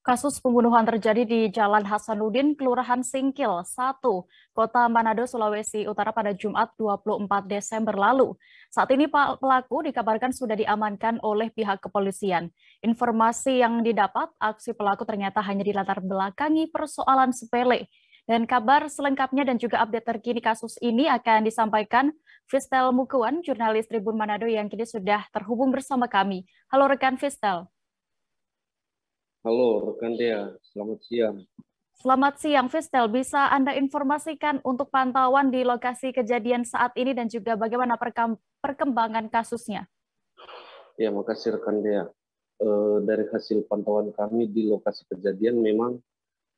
Kasus pembunuhan terjadi di Jalan Hasanuddin, Kelurahan Singkil, 1, Kota Manado, Sulawesi Utara pada Jumat 24 Desember lalu. Saat ini pelaku dikabarkan sudah diamankan oleh pihak kepolisian. Informasi yang didapat, aksi pelaku ternyata hanya dilatar belakangi persoalan sepele. Dan kabar selengkapnya dan juga update terkini kasus ini akan disampaikan Fistel Mukuan, jurnalis Tribun Manado yang kini sudah terhubung bersama kami. Halo rekan Fistel. Halo rekan Dea, selamat siang. Selamat siang, Fistel. Bisa Anda informasikan untuk pantauan di lokasi kejadian saat ini dan juga bagaimana perkembangan kasusnya? Ya, makasih rekan Dea. E, dari hasil pantauan kami di lokasi kejadian memang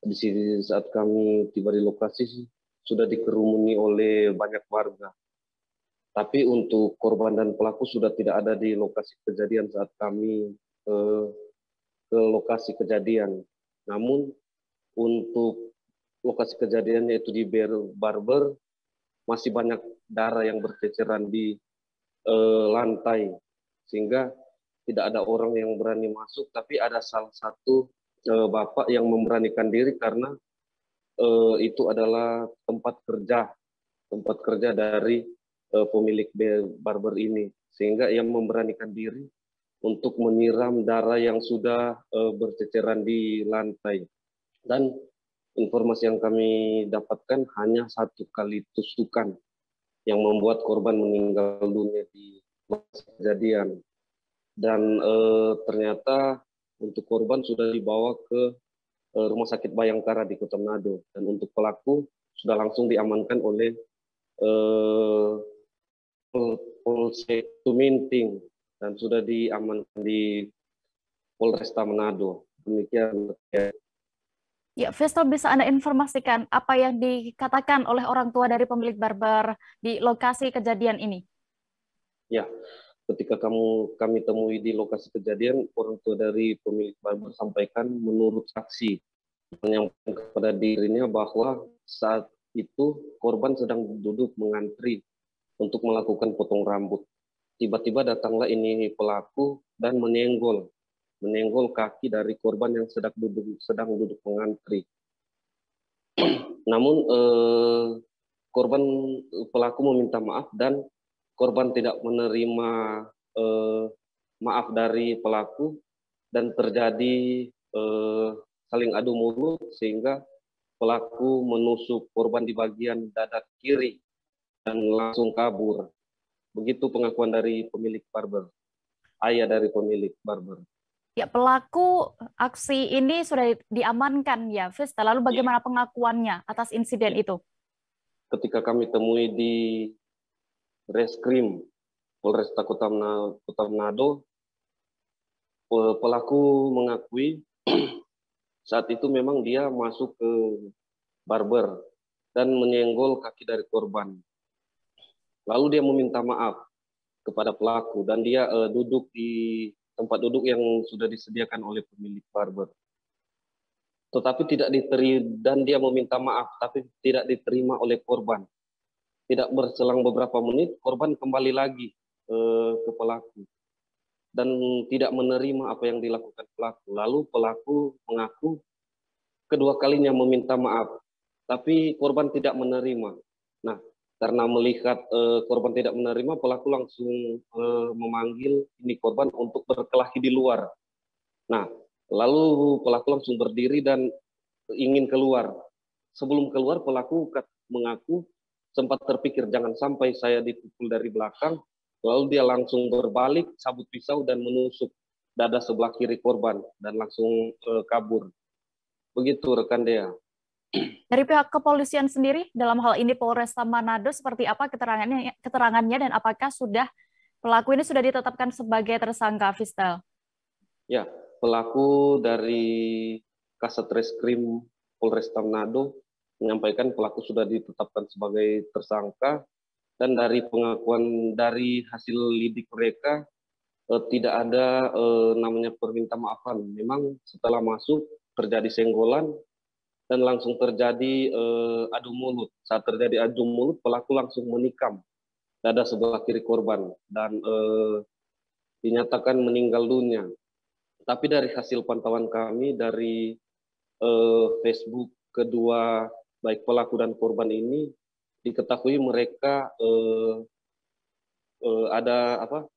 di sini saat kami tiba di lokasi sudah dikerumuni oleh banyak warga. Tapi untuk korban dan pelaku sudah tidak ada di lokasi kejadian saat kami eh, ke lokasi kejadian. Namun untuk lokasi kejadian yaitu di Barber masih banyak darah yang berceceran di eh, lantai. Sehingga tidak ada orang yang berani masuk tapi ada salah satu eh, bapak yang memberanikan diri karena eh, itu adalah tempat kerja. Tempat kerja dari eh, pemilik barber ini. Sehingga ia memberanikan diri untuk menyiram darah yang sudah uh, berceceran di lantai. Dan informasi yang kami dapatkan hanya satu kali tusukan yang membuat korban meninggal dunia di kejadian. Dan uh, ternyata untuk korban sudah dibawa ke uh, Rumah Sakit Bayangkara di Kota Manado. Dan untuk pelaku sudah langsung diamankan oleh Polsek Tuminting dan sudah diamankan di Polresta Manado. Demikian. Ya, Vestal bisa Anda informasikan apa yang dikatakan oleh orang tua dari pemilik barber di lokasi kejadian ini? Ya, ketika kamu kami temui di lokasi kejadian, orang tua dari pemilik barber sampaikan menurut saksi menyampaikan kepada dirinya bahwa saat itu korban sedang duduk mengantri untuk melakukan potong rambut tiba-tiba datanglah ini pelaku dan menyenggol menyenggol kaki dari korban yang sedang duduk sedang duduk mengantri. Namun eh, korban pelaku meminta maaf dan korban tidak menerima eh, maaf dari pelaku dan terjadi eh, saling adu mulut sehingga pelaku menusuk korban di bagian dada kiri dan langsung kabur. Begitu pengakuan dari pemilik barber, ayah dari pemilik barber. Ya, pelaku aksi ini sudah diamankan ya, Vista. Lalu iya. bagaimana ya. pengakuannya atas insiden ya. itu? Ketika kami temui di Reskrim Polresta Kota Manado, pelaku mengakui saat itu memang dia masuk ke barber dan menyenggol kaki dari korban. Lalu dia meminta maaf kepada pelaku dan dia uh, duduk di tempat duduk yang sudah disediakan oleh pemilik barber. Tetapi tidak diterima dan dia meminta maaf tapi tidak diterima oleh korban. Tidak berselang beberapa menit korban kembali lagi uh, ke pelaku dan tidak menerima apa yang dilakukan pelaku. Lalu pelaku mengaku kedua kalinya meminta maaf, tapi korban tidak menerima. Karena melihat uh, korban tidak menerima, pelaku langsung uh, memanggil ini korban untuk berkelahi di luar. Nah, lalu pelaku langsung berdiri dan ingin keluar. Sebelum keluar, pelaku mengaku sempat terpikir jangan sampai saya dipukul dari belakang. Lalu dia langsung berbalik, sabut pisau dan menusuk dada sebelah kiri korban dan langsung uh, kabur. Begitu rekan dia. Dari pihak kepolisian sendiri dalam hal ini Polresta Manado seperti apa keterangannya keterangannya dan apakah sudah pelaku ini sudah ditetapkan sebagai tersangka Fistel? Ya, pelaku dari Kasat Reskrim Polresta Manado menyampaikan pelaku sudah ditetapkan sebagai tersangka dan dari pengakuan dari hasil lidik mereka eh, tidak ada eh, namanya perminta maafan. Memang setelah masuk terjadi senggolan dan langsung terjadi uh, adu mulut. Saat terjadi adu mulut, pelaku langsung menikam dada sebelah kiri korban dan uh, dinyatakan meninggal dunia. tapi dari hasil pantauan kami dari uh, Facebook kedua baik pelaku dan korban ini diketahui mereka uh, uh, ada apa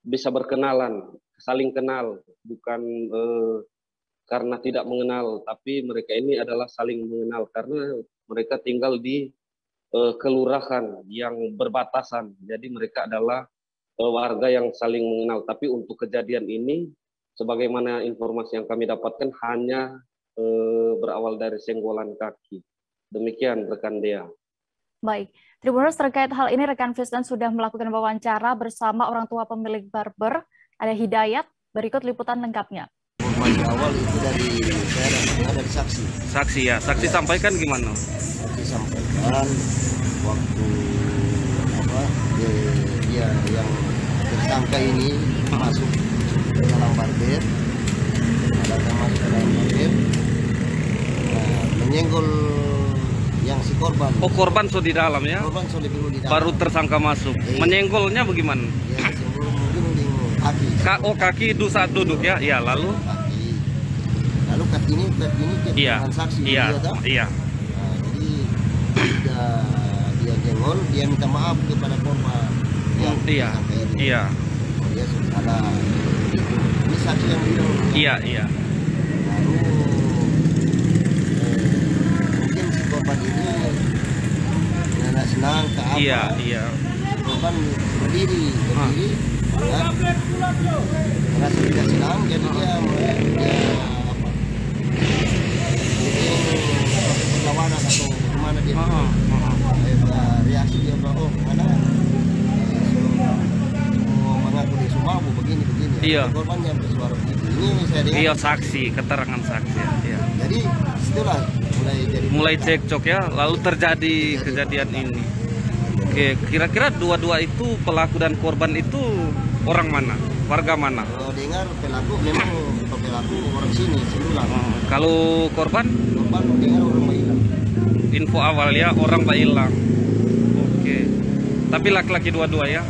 bisa berkenalan, saling kenal, bukan uh, karena tidak mengenal, tapi mereka ini adalah saling mengenal karena mereka tinggal di uh, kelurahan yang berbatasan. Jadi mereka adalah uh, warga yang saling mengenal. Tapi untuk kejadian ini, sebagaimana informasi yang kami dapatkan hanya uh, berawal dari senggolan kaki. Demikian rekan Dea. Baik, Tribuners terkait hal ini rekan Fisdan sudah melakukan wawancara bersama orang tua pemilik barber, ada Hidayat, berikut liputan lengkapnya. Informasi awal itu dari saya dari saksi. Saksi ya, saksi ya. sampaikan gimana? Saksi sampaikan waktu apa dia, yang tersangka ini masuk ke dalam barber, datang masuk ke dalam barber, nah, menyenggol yang si korban. Oh korban sudah di dalam ya? Korban sudah dulu di dalam. Baru tersangka masuk. Eh, Menyenggolnya bagaimana? Ya, di kaki. Ka oh kaki itu saat duduk ya? Ya lalu? Lalu ini kaki ini ke iya. saksi. Iya. Dia, iya. Nah, jadi dia dia jengol, dia minta maaf kepada korban. Yang oh, iya. Iya. Oh, dia salah. Ini saksi yang bilang. Iya iya. senang ke apa iya iya korban berdiri berdiri ya merasa tidak senang jadi dia dia apa jadi perlawanan atau ke mana dia uh, uh, uh. reaksi dia bilang oh mana so, mengaku di Sumabu iya. Korbannya bersuara begitu. Ini saya dengar. Iya saksi keterangan saksi ya. iya. jadi itulah mulai jadi mulai cekcok ya lalu terjadi jadi, kejadian ini. Oke kira-kira dua-dua itu pelaku dan korban itu orang mana? Warga mana? Kalau dengar pelaku memang pelaku orang sini Sindulang oh, kalau korban? Korban dengar orang Bailang info awal ya orang Bailang oke. Tapi laki-laki dua-dua ya?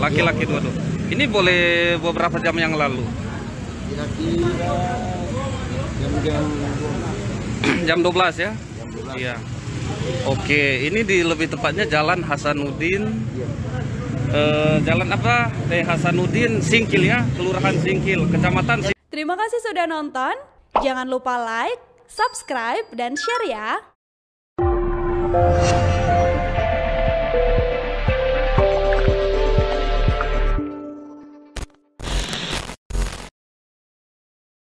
Laki-laki dua-dua ini boleh beberapa jam yang lalu kira-kira jam-jam jam 12 ya? Iya. Oke, ini di lebih tepatnya Jalan Hasanuddin. Iya. Eh, jalan apa? Teh Hasanuddin Singkil ya, Kelurahan Singkil, Kecamatan Singkil. Terima kasih sudah nonton. Jangan lupa like, subscribe, dan share ya.